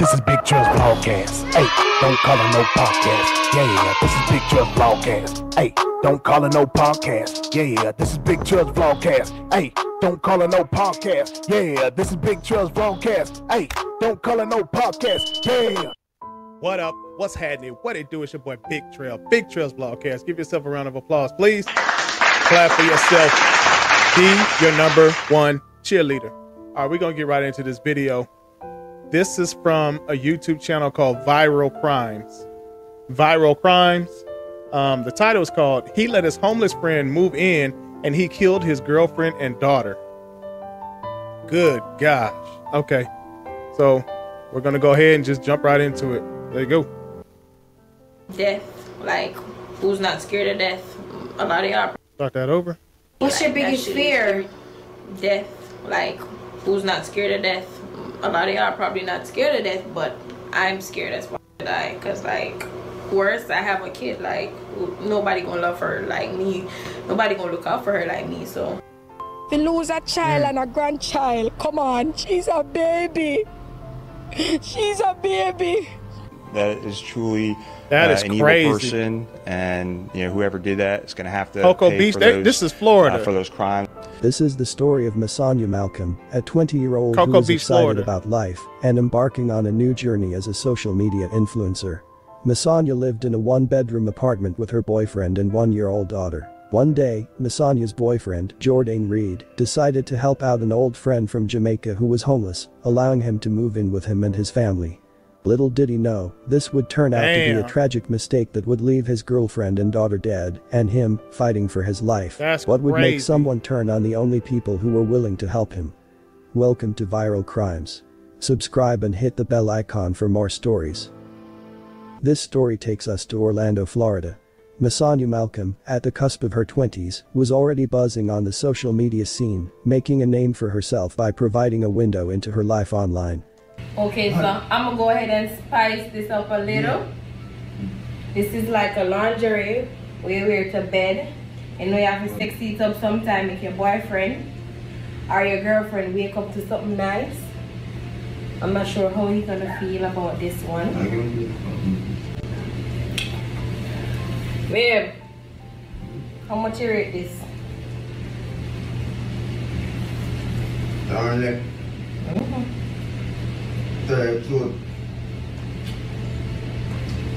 this is Big Trell's Vlogcast. Hey, don't call it no podcast. Yeah, this is Big Trell's Vlogcast. Hey, don't call it no podcast. Yeah, this is Big Trell's Vlogcast. Hey, don't call it no podcast. Yeah, this is Big Trell's Vlogcast. Hey, don't call it no podcast. Yeah. What up? What's happening? What it do? It's your boy Big Trell. Big Trell's Vlogcast. Give yourself a round of applause, please. Clap for yourself. Be your number one cheerleader. All right, we're gonna get right into this video. This is from a YouTube channel called Viral Crimes. Viral Crimes. Um, the title is called "He Let His Homeless Friend Move In and He Killed His Girlfriend and Daughter." Good gosh. Okay, so we're gonna go ahead and just jump right into it. There you go. death. Like, who's not scared of death? A lot of y'all. Start that over. What's your like, that biggest fear? Death. Like, who's not scared of death? A lot of y'all are probably not scared of death, but I'm scared as fuck to die. Cause like, worse, I have a kid. Like, nobody gonna love her like me. Nobody gonna look out for her like me. So. We lose a child and a grandchild. Come on, she's a baby. She's a baby. That is truly That uh, is an crazy. evil person, and you know whoever did that is going to have to Cocoa pay Beach. for They- those, this is Florida. uh, for those crimes. This is the story of Masanya Malcolm, a 20 year old Cocoa who is Beach, excited Florida. about life and embarking on a new journey as a social media influencer. Masanya lived in a one bedroom apartment with her boyfriend and one year old daughter. One day, Masanya's boyfriend, Jordan Reed, decided to help out an old friend from Jamaica who was homeless, allowing him to move in with him and his family. Little did he know, this would turn out to be a tragic mistake that would leave his girlfriend and daughter dead, and him fighting for his life. That's what would crazy. make someone turn on the only people who were willing to help him? Welcome to Viral Crimes. Subscribe and hit the bell icon for more stories. This story takes us to Orlando, Florida. Masanya Malcolm, at the cusp of her 20s, was already buzzing on the social media scene, making a name for herself by providing a window into her life online. Okay, so I'm gonna go ahead and spice this up a little. This is like a lingerie we wear to bed. And you have to sex it up sometime if your boyfriend or your girlfriend wake up to something nice. I'm not sure how he's gonna feel about this one. Babe, how much you rate this? Darn it. Third two.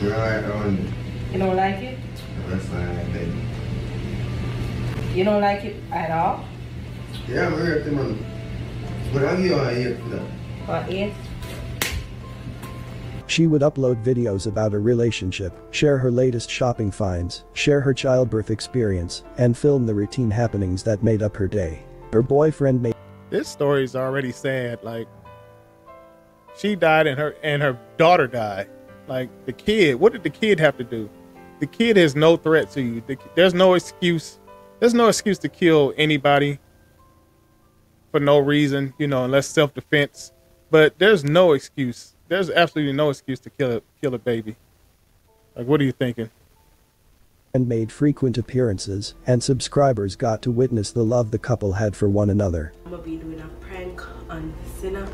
Right on. You don't like it? That's fine, I think. You don't like it at all? Yeah, I'm here, man. But I'm here on here for that. Or eight? She would upload videos about her relationship, share her latest shopping finds, share her childbirth experience, and film the routine happenings that made up her day. Her boyfriend made This story is already sad. Like, she died and her and her daughter died. Like the kid. What did the kid have to do? The kid has no threat to you. The, there's no excuse. There's no excuse to kill anybody for no reason, you know, unless self defense. But there's no excuse. There's absolutely no excuse to kill a kill a baby. Like, what are you thinking? And made frequent appearances, and subscribers got to witness the love the couple had for one another. I'm gonna be doing a prank on Sinner.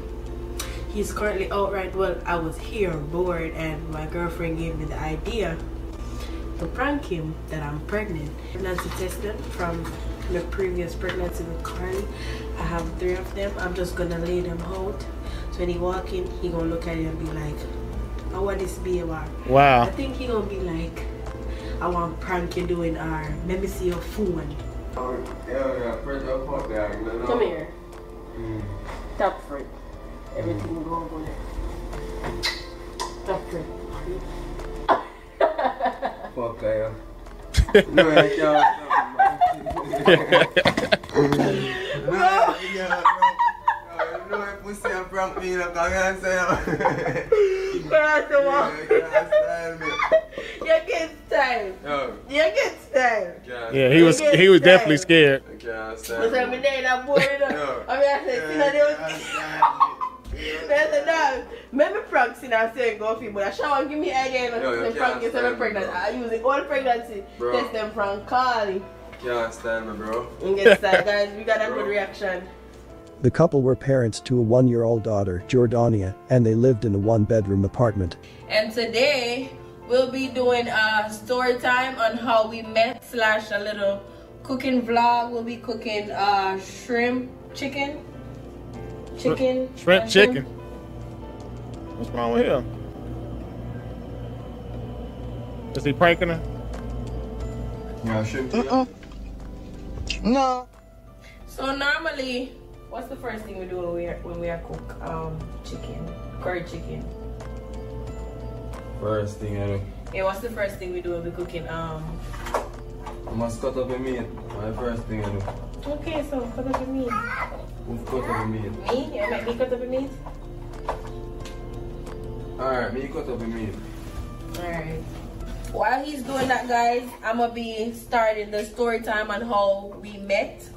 He's currently outright well. I was here bored, and my girlfriend gave me the idea to prank him that I'm pregnant. Pregnancy testing from the previous pregnancy with Carly. I have three of them. I'm just gonna lay them out. So when he walk in, he gonna look at it and be like, oh, "I want this be about." I think he gonna be like, "I want prank you doing our. Let me see your phone." Come here. Top front. Everything will go over there. Top front. Fuck, yeah. No, I can't. No, yeah, bro. No, if we see a prank me, like, I can't say You get style. Yo, You get style. Yeah, he was he was definitely scared. I can't But stand every day that boy, you know. No. I mean, I said, see, that they There's a dog. Maybe prank sin and say go for but I shall give me again Yo, yo, the prank can't is every stand, pregnant. bro. I use the old pregnancy. Bro. Test them from Carly. Can't stand me, bro. And get style, guys. We got a good reaction. The couple were parents to a one-year-old daughter, Jordania, and they lived in a one-bedroom apartment. And today we'll be doing a story time on how we met slash a little cooking vlog. We'll be cooking uh, shrimp chicken. Chicken. Shrimp uh, chicken. What's wrong with him? Is he pranking her? Yeah, shrimp Uh-uh. No. So normally, what's the first thing we do when we are, when we are cook um chicken, curry chicken? First thing I do, Yeah, what's the first thing we do when we cooking um? I must cut up the meat. My first thing I do. Okay, so cut up the meat. Who cut up the meat? Me? Yeah, make me cut up the. Alright, me cut up the. Alright. While he's doing that, guys, I'm gonna be starting the story time on how we met.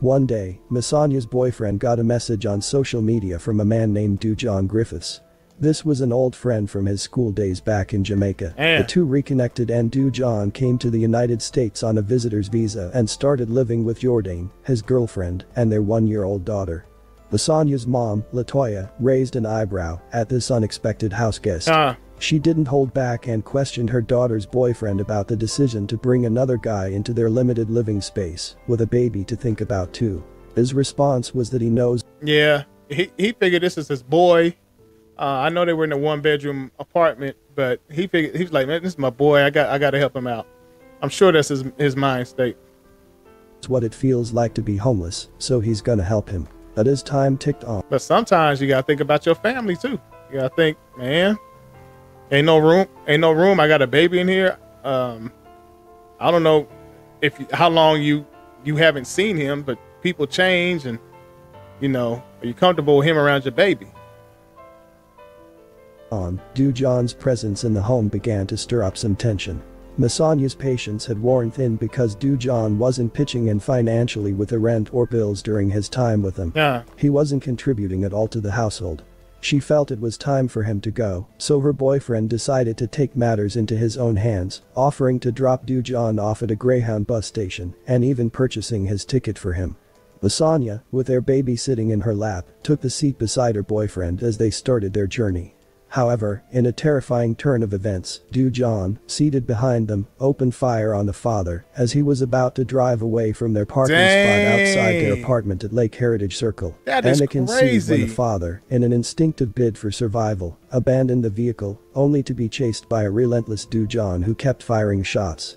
One day, Masanya's boyfriend got a message on social media from a man named Dujon Griffiths. This was an old friend from his school days back in Jamaica. The two reconnected and Dujon came to the United States on a visitor's visa and started living with Jordan, his girlfriend, and their one-year-old daughter. Masanya's mom, Latoya, raised an eyebrow at this unexpected house guest. Uh, She didn't hold back and questioned her daughter's boyfriend about the decision to bring another guy into their limited living space, with a baby to think about too. His response was that he knows yeah. He he figured this is his boy. Uh, I know they were in a one bedroom apartment, but he figured he was like, man, this is my boy. I got I got to help him out. I'm sure that's his his mind state. It's what it feels like to be homeless, so he's gonna help him. But as time ticked on, But sometimes you gotta think about your family too. You gotta think, man, ain't no room, ain't no room. I got a baby in here. Um, I don't know if how long you you haven't seen him, but people change, and you know, are you comfortable with him around your baby? On, Dujon's presence in the home began to stir up some tension. Masanya's patience had worn thin because Dujon wasn't pitching in financially with the rent or bills during his time with them. Yeah, He wasn't contributing at all to the household. She felt it was time for him to go, so her boyfriend decided to take matters into his own hands, offering to drop Dujon off at a Greyhound bus station and even purchasing his ticket for him. Masanya, with their baby sitting in her lap, took the seat beside her boyfriend as they started their journey. However, in a terrifying turn of events, Dujon, seated behind them, opened fire on the father as he was about to drive away from their parking spot outside their apartment at Lake Heritage Circle. That is Anakin ensued when the father, in an instinctive bid for survival, abandoned the vehicle, only to be chased by a relentless Dujon who kept firing shots.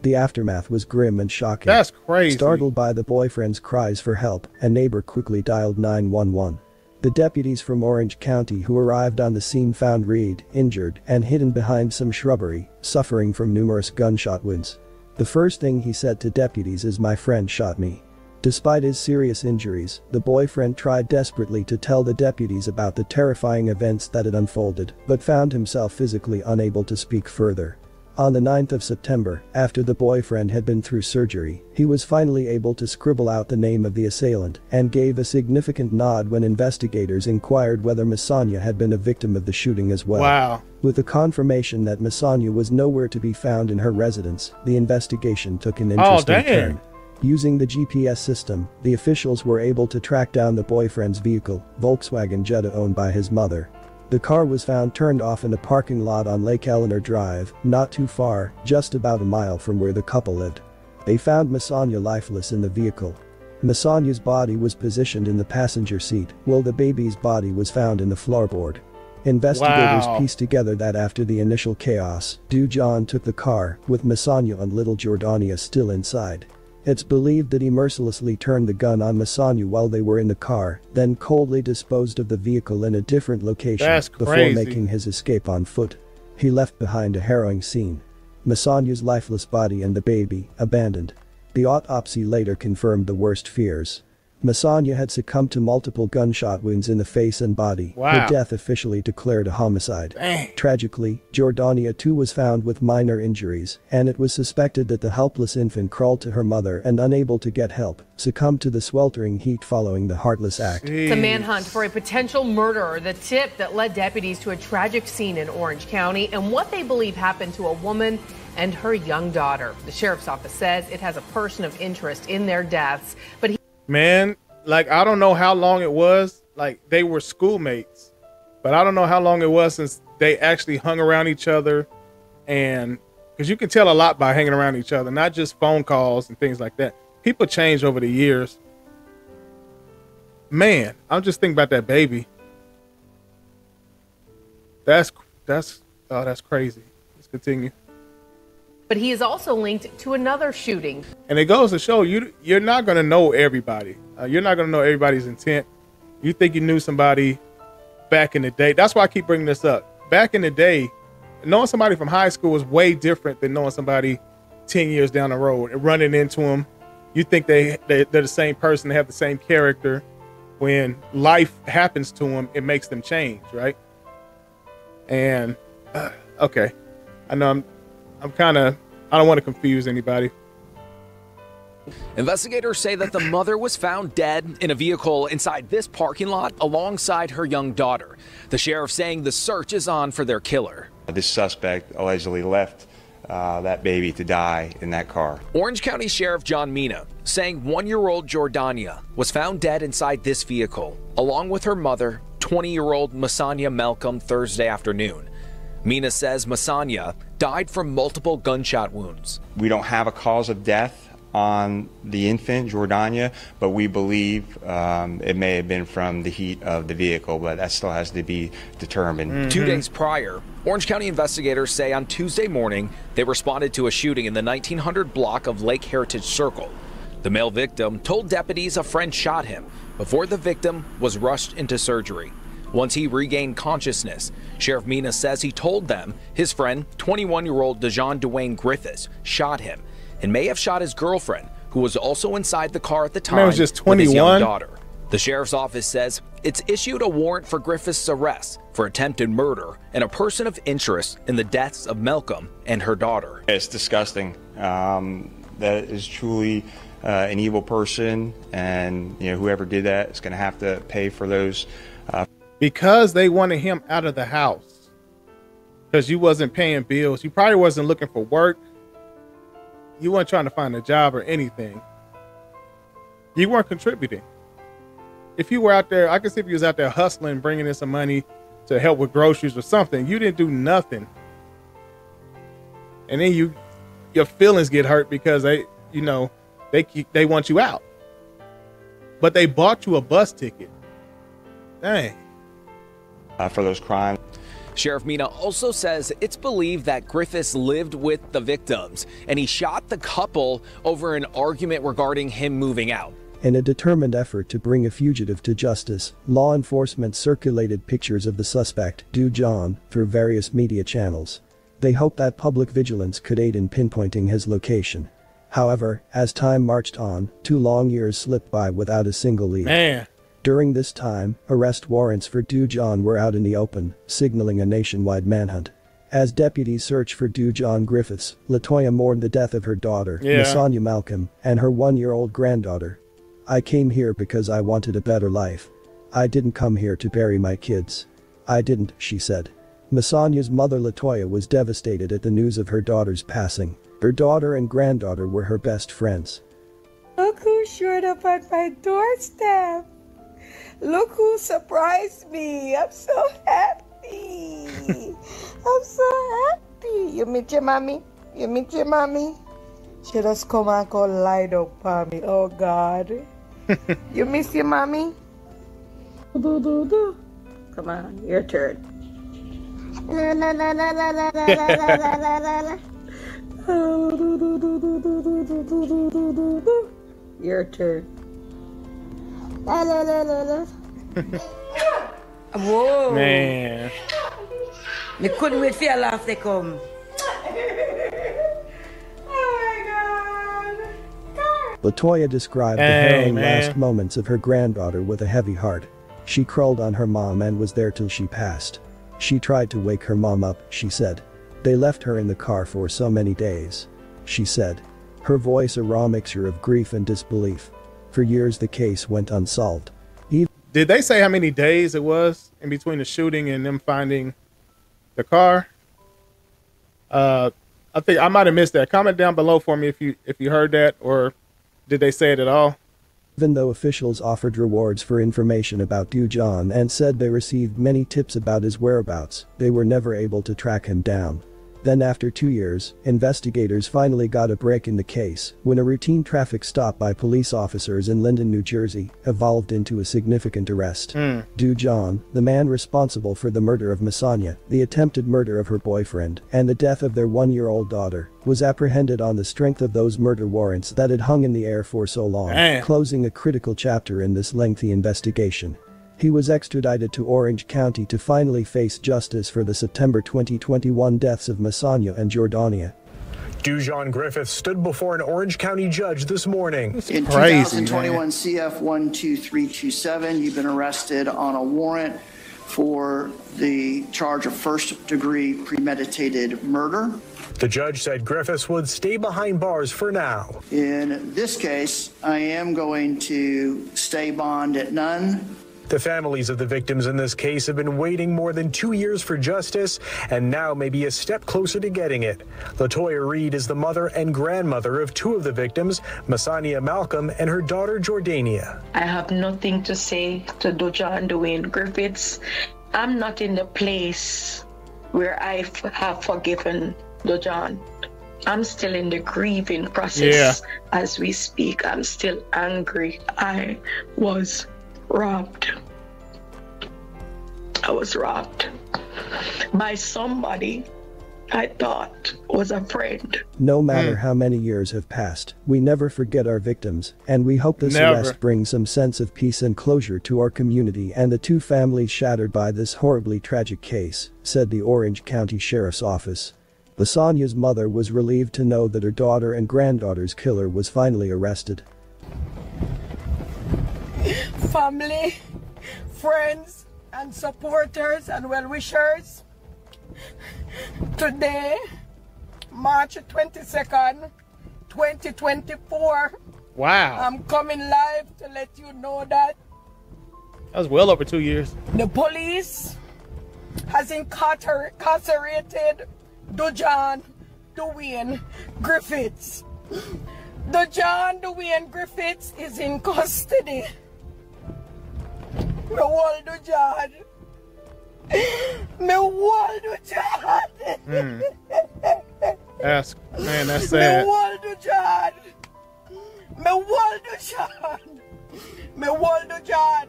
The aftermath was grim and shocking. that's crazy. Startled by the boyfriend's cries for help, a neighbor quickly dialed 911. The deputies from Orange County who arrived on the scene found Reed, injured and hidden behind some shrubbery, suffering from numerous gunshot wounds. The first thing he said to deputies is my friend shot me. Despite his serious injuries, the boyfriend tried desperately to tell the deputies about the terrifying events that had unfolded, but found himself physically unable to speak further. On the 9th of September, after the boyfriend had been through surgery, he was finally able to scribble out the name of the assailant and gave a significant nod when investigators inquired whether Masanya had been a victim of the shooting as well. Wow. With the confirmation that Masanya was nowhere to be found in her residence, the investigation took an oh, interesting dang. turn. Using the GPS system, the officials were able to track down the boyfriend's vehicle, Volkswagen Jetta owned by his mother. The car was found turned off in a parking lot on Lake Eleanor Drive, not too far, just about a mile from where the couple lived. They found Masanya lifeless in the vehicle. Masanya's body was positioned in the passenger seat, while the baby's body was found in the floorboard. Investigators Wow. pieced together that after the initial chaos, Dujon took the car, with Masanya and little Jordania still inside. It's believed that he mercilessly turned the gun on Masanya while they were in the car, then coldly disposed of the vehicle in a different location before making his escape on foot. He left behind a harrowing scene. Masanya's lifeless body and the baby, abandoned. The autopsy later confirmed the worst fears. Masanya had succumbed to multiple gunshot wounds in the face and body. Wow. Her death officially declared a homicide. Dang. Tragically, Jordania too was found with minor injuries, and it was suspected that the helpless infant crawled to her mother and unable to get help, succumbed to the sweltering heat following the heartless act. It's a manhunt for a potential murderer, the tip that led deputies to a tragic scene in Orange County and what they believe happened to a woman and her young daughter. The sheriff's office says it has a person of interest in their deaths, but he Man, like I don't know how long it was. Like they were schoolmates, but I don't know how long it was since they actually hung around each other, and because you can tell a lot by hanging around each other, not just phone calls and things like that. People change over the years. Man, I'm just thinking about that baby. That's that's oh that's crazy. Let's continue. But he is also linked to another shooting. And it goes to show you you're not going to know everybody. Uh, you're not going to know everybody's intent. You think you knew somebody back in the day. That's why I keep bringing this up. Back in the day, knowing somebody from high school is way different than knowing somebody 10 years down the road and running into them. You think they, they they're the same person, they have the same character. When life happens to them, it makes them change, right? And uh, okay, I know I'm I'm kind of I don't want to confuse anybody. Investigators say that the mother was found dead in a vehicle inside this parking lot alongside her young daughter. The sheriff saying the search is on for their killer. This suspect allegedly left uh, that baby to die in that car. Orange County Sheriff John Mina saying one year old Jordania was found dead inside this vehicle, along with her mother, 20 year old Masanya Malcolm, Thursday afternoon. Mina says Masanya died from multiple gunshot wounds. We don't have a cause of death on the infant, Jordania, but we believe um, it may have been from the heat of the vehicle, but that still has to be determined. Mm-hmm. Two days prior, Orange County investigators say on Tuesday morning they responded to a shooting in the 1900 block of Lake Heritage Circle. The male victim told deputies a friend shot him before the victim was rushed into surgery. Once he regained consciousness, Sheriff Mina says he told them his friend, 21 year old Dujon Dwayne Griffiths, shot him and may have shot his girlfriend, who was also inside the car at the time Man was just with his young 21? daughter. The sheriff's office says it's issued a warrant for Griffiths' arrest for attempted murder and a person of interest in the deaths of Malcolm and her daughter. It's disgusting. Um, that is truly uh, an evil person, and you know whoever did that is going to have to pay for those. Uh, because they wanted him out of the house. Because you wasn't paying bills. You probably wasn't looking for work. You weren't trying to find a job or anything. You weren't contributing. If you were out there i can see if you was out there hustling bringing in some money to help with groceries or something you didn't do nothing. And then you your feelings get hurt because they you know they they want you out. But they bought you a bus ticket. Dang uh, for those crimes. Sheriff Mina also says it's believed that Griffiths lived with the victims and he shot the couple over an argument regarding him moving out. In a determined effort to bring a fugitive to justice, law enforcement circulated pictures of the suspect, Dujon, through various media channels. They hoped that public vigilance could aid in pinpointing his location. However, as time marched on, two long years slipped by without a single lead. Man. During this time, arrest warrants for Dujon were out in the open, signaling a nationwide manhunt. As deputies searched for Dujon Griffiths, Latoya mourned the death of her daughter, Yeah. Masanya Malcolm, and her one-year-old granddaughter. I came here because I wanted a better life. I didn't come here to bury my kids. I didn't, she said. Masanya's mother Latoya was devastated at the news of her daughter's passing. Her daughter and granddaughter were her best friends. Look who showed up at my doorstep. Look who surprised me. I'm so happy. I'm so happy. You meet your mommy? You meet your mommy? She just come and call lie up for me. Oh God. you miss your mommy? Do, do, do. Come on, your turn. La, la, la, la, la, la, la, la, la, la, la, la. Oh. Your turn. Whoa. Man. Me couldn't wait for your laugh to come. Oh Latoya described the harrowing last moments of her granddaughter with a heavy heart. She crawled on her mom and was there till she passed. She tried to wake her mom up, she said. They left her in the car for so many days. She said. Her voice a raw mixture of grief and disbelief. For years the case went unsolved. Even Did they say how many days it was in between the shooting and them finding the car? Uh, I think I might have missed that. Comment down below for me if you if you heard that or did they say it at all? Even though officials offered rewards for information about Dujon and said they received many tips about his whereabouts, they were never able to track him down. Then after two years, investigators finally got a break in the case when a routine traffic stop by police officers in Linden, New Jersey, evolved into a significant arrest. Mm. Dujon, the man responsible for the murder of Masanya, the attempted murder of her boyfriend, and the death of their one-year-old daughter, was apprehended on the strength of those murder warrants that had hung in the air for so long, Damn. closing a critical chapter in this lengthy investigation. He was extradited to Orange County to finally face justice for the September 2021 deaths of Masanya and Jordania. Dujon Griffith stood before an Orange County judge this morning. In 2021 CF 12327, you've been arrested on a warrant for the charge of first degree premeditated murder. The judge said Griffiths would stay behind bars for now. In this case, I am going to stay bond at none. The families of the victims in this case have been waiting more than two years for justice and now may be a step closer to getting it. Latoya Reed is the mother and grandmother of two of the victims, Masanya Malcolm and her daughter Jordania. I have nothing to say to Dujon Dwayne Griffiths. I'm not in the place where I f- have forgiven Dujon. I'm still in the grieving process yeah. as we speak. I'm still angry. I was robbed. I was robbed by somebody I thought was a friend. No matter hmm. how many years have passed, we never forget our victims, and we hope this Never. arrest brings some sense of peace and closure to our community and the two families shattered by this horribly tragic case, said the Orange County Sheriff's Office. Masanya's mother was relieved to know that her daughter and granddaughter's killer was finally arrested. Family, friends, and supporters and well wishers. Today, March 22nd, 2024, Wow. I'm coming live to let you know that That was well over two years. the police has incarcer- incarcerated Dujon Dwayne Griffiths. Dujon Dwayne Griffiths is in custody. Me hold Dujan. Me hold Dujan. Mm. That's man, that's Me sad. hold Dujan. Me hold Dujan. Me hold Dujan.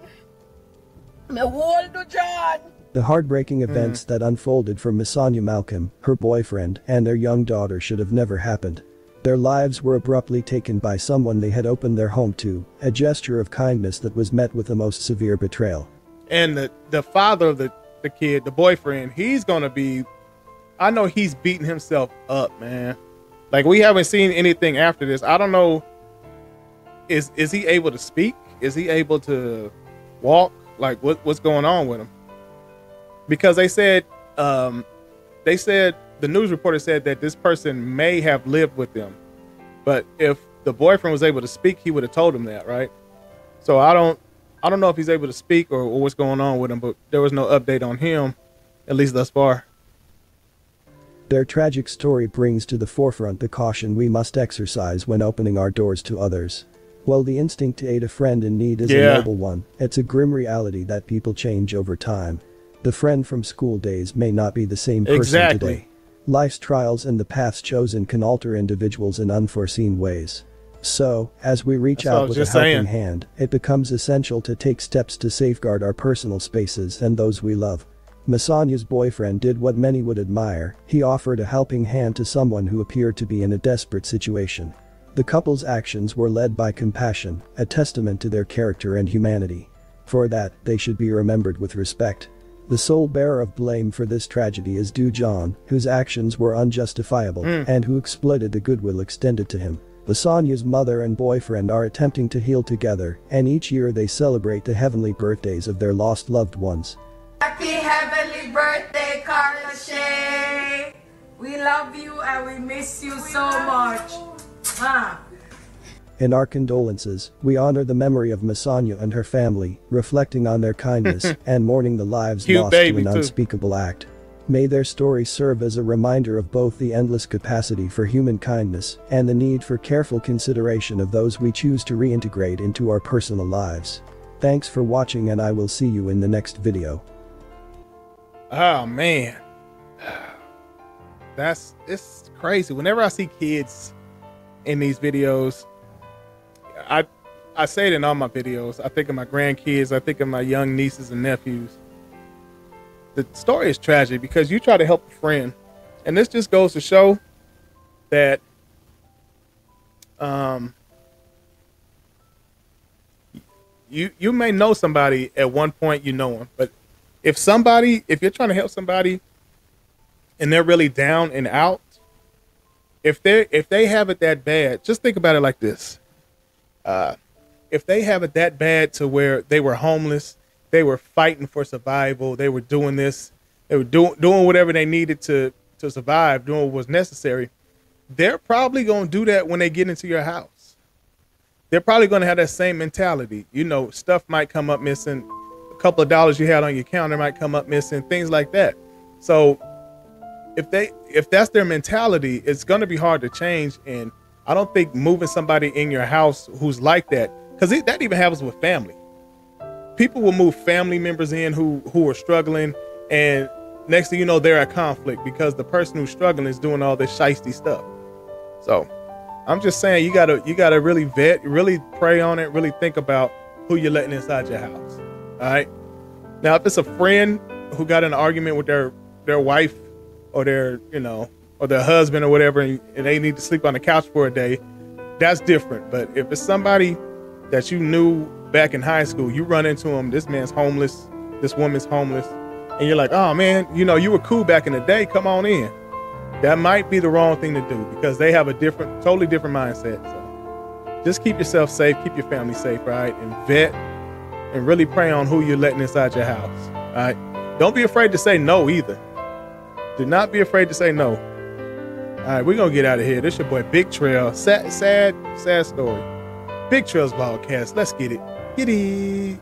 Me hold Dujan. The heartbreaking events that unfolded for Masanya Malcolm, her boyfriend, and their young daughter should have never happened. Their lives were abruptly taken by someone they had opened their home to, a gesture of kindness that was met with the most severe betrayal. And the the father of the the kid, the boyfriend, he's gonna be. I know he's beating himself up, man. Like we haven't seen anything after this. I don't know. Is is he able to speak? Is he able to walk? Like what what's going on with him? Because they said, um, they said the news reporter said that this person may have lived with them, but if the boyfriend was able to speak, he would have told him that, right? So I don't, I don't know if he's able to speak or, or what's going on with him, but there was no update on him, at least thus far. Their tragic story brings to the forefront the caution we must exercise when opening our doors to others. While the instinct to aid a friend in need is Yeah. a noble one, it's a grim reality that people change over time. The friend from school days may not be the same person Exactly. today. Life's trials and the paths chosen can alter individuals in unforeseen ways. So, as we reach That's out with a helping saying. hand, it becomes essential to take steps to safeguard our personal spaces and those we love. Masanya's boyfriend did what many would admire, he offered a helping hand to someone who appeared to be in a desperate situation. The couple's actions were led by compassion, a testament to their character and humanity. For that, they should be remembered with respect. The sole bearer of blame for this tragedy is Dujon, whose actions were unjustifiable Mm. and who exploited the goodwill extended to him. Masanya's mother and boyfriend are attempting to heal together, and each year they celebrate the heavenly birthdays of their lost loved ones. Happy heavenly birthday, Carla Shay. We love you and we miss you so much. Ah. In our condolences, we honor the memory of Masanya and her family, reflecting on their kindness and mourning the lives Cute lost to an too. unspeakable act. May their story serve as a reminder of both the endless capacity for human kindness and the need for careful consideration of those we choose to reintegrate into our personal lives. Thanks for watching and I will see you in the next video. Oh man. That's it's crazy. Whenever I see kids in these videos, I I say it in all my videos. I think of my grandkids, I think of my young nieces and nephews the story is tragic because you try to help a friend, and this just goes to show that um, you you may know somebody at one point you know them, but if somebody if you're trying to help somebody and they're really down and out, if they if they have it that bad, just think about it like this. Uh, if they have it that bad to where they were homeless they were fighting for survival. They were doing this. They were doing doing whatever they needed to to survive, doing what was necessary. They're probably going to do that when they get into your house. They're probably going to have that same mentality. You know, stuff might come up missing. A couple of dollars you had on your counter might come up missing. Things like that. So if they if that's their mentality, it's going to be hard to change. And I don't think moving somebody in your house who's like that, because that even happens with family. People will move family members in who who are struggling and next thing you know they're at conflict because the person who's struggling is doing all this shisty stuff. So i'm just saying you gotta you gotta really vet really pray on it really think about who you're letting inside your house all right? Now if it's a friend who got an argument with their their wife or their you know or their husband or whatever and, and they need to sleep on the couch for a day that's different but if it's somebody that you knew back in high school, you run into him, this man's homeless, this woman's homeless, and you're like, oh man, you know, you were cool back in the day, come on in. That might be the wrong thing to do because they have a different, totally different mindset. So just keep yourself safe, keep your family safe, right? And vet and really pray on who you're letting inside your house. Right. Don't be afraid to say no either. Do not be afraid to say no. All right, we're gonna get out of here. This your boy Big Trell. Sad, sad, sad story. Big Trells Vlogcast. Let's get it. Giddy.